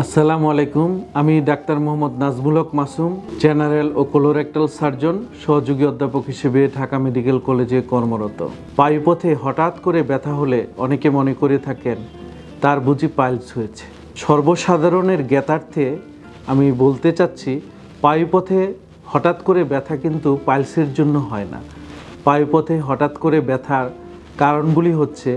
আসসালামু আলাইকুম। আমি ডাক্তার মোহাম্মদ নাজমুল হক মাসুম, জেনারেল ও কোলোরেক্টাল সার্জন সহযোগী অধ্যাপক হিসেবে ঢাকা মেডিকেল কলেজে কর্মরত। পায়ুপথে হঠাৎ করে ব্যথা হলে অনেকে মনে করে থাকেন, তার বুঝি পাইলস হয়েছে। সর্বসাধারণের জ্ঞাতার্থে আমি বলতে চাচ্ছি পায়ুপথে হঠাৎ করে ব্যথা কিন্তু পাইলসের জন্য হয় না। পায়ুপথে হঠাৎ করে ব্যথার কারণগুলি হচ্ছে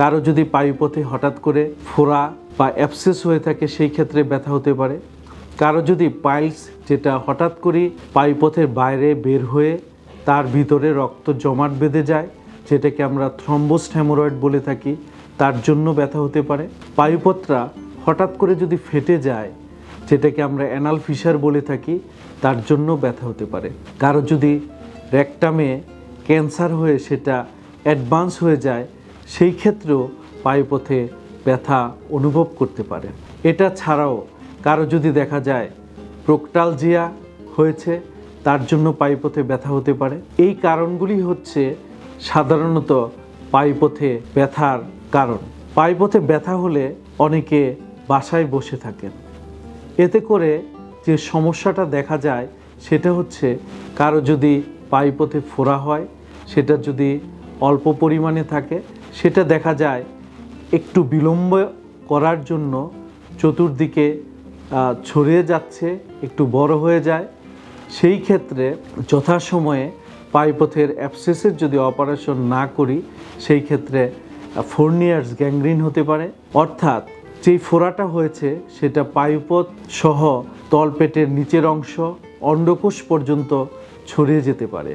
কারও যদি পায়ুপথে হঠাৎ করে ফোড়া বা অ্যাপসেস হয়ে থাকে, সেই ক্ষেত্রে ব্যথা হতে পারে। কারও যদি পাইলস যেটা হঠাৎ করে পায়ুপথের বাইরে বের হয়ে তার ভিতরে রক্ত জমাট বেঁধে যায়, যেটাকে আমরা থ্রম্বোস হ্যামোরয়েড বলে থাকি, তার জন্য ব্যথা হতে পারে। পায়ুপত্রা হঠাৎ করে যদি ফেটে যায়, যেটাকে আমরা অ্যানাল ফিশার বলে থাকি, তার জন্য ব্যথা হতে পারে। কারও যদি র্যাকটামে ক্যান্সার হয়ে সেটা অ্যাডভান্স হয়ে যায় সেই ক্ষেত্রেও পায়ুপথে ব্যথা অনুভব করতে পারে। এটা ছাড়াও কারও যদি দেখা যায় প্রোকটালজিয়া হয়েছে, তার জন্য পায়ুপথে ব্যথা হতে পারে। এই কারণগুলি হচ্ছে সাধারণত পায়ুপথে ব্যথার কারণ। পায়ুপথে ব্যথা হলে অনেকে বাসায় বসে থাকেন। এতে করে যে সমস্যাটা দেখা যায়, সেটা হচ্ছে কারও যদি পাইপথে ফোড়া হয়, সেটা যদি অল্প পরিমাণে থাকে সেটা দেখা যায় একটু বিলম্ব করার জন্য চতুর্দিকে ছড়িয়ে যাচ্ছে, একটু বড় হয়ে যায়। সেই ক্ষেত্রে যথাসময়ে পাইপথের অ্যাপসেসের যদি অপারেশন না করি, সেই ক্ষেত্রে ফোর্নিয়ার্স গ্যাংগ্রিন হতে পারে। অর্থাৎ যেই ফোড়াটা হয়েছে, সেটা পায়ুপথ সহ তলপেটের নিচের অংশ, অন্ডকোষ পর্যন্ত ছড়িয়ে যেতে পারে।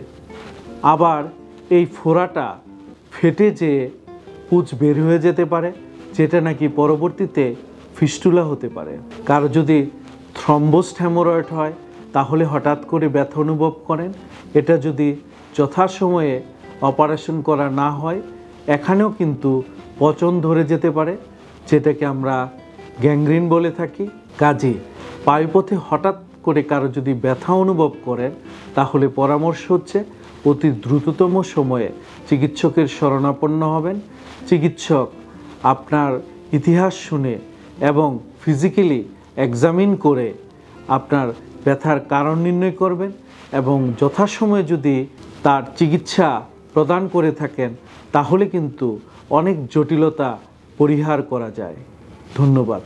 আবার এই ফোড়াটা ফেটে যে পুঁজ বের হয়ে যেতে পারে, যেটা নাকি পরবর্তীতে ফিস্টুলা হতে পারে। কারও যদি থ্রম্বোস হ্যামোরয়েড হয়, তাহলে হঠাৎ করে ব্যথা অনুভব করেন। এটা যদি যথাসময়ে অপারেশন করা না হয়, এখানেও কিন্তু পচন ধরে যেতে পারে, যেটাকে আমরা গ্যাংগ্রিন বলে থাকি। কাজে পায়ুপথে হঠাৎ করে কারও যদি ব্যথা অনুভব করেন, তাহলে পরামর্শ হচ্ছে অতি দ্রুততম সময়ে চিকিৎসকের শরণাপন্ন হবেন। চিকিৎসক আপনার ইতিহাস শুনে এবং ফিজিক্যালি এক্সামিন করে আপনার ব্যথার কারণ নির্ণয় করবেন এবং যথাসময়ে যদি তার চিকিৎসা প্রদান করে থাকেন, তাহলে কিন্তু অনেক জটিলতা পরিহার করা যায়। ধন্যবাদ।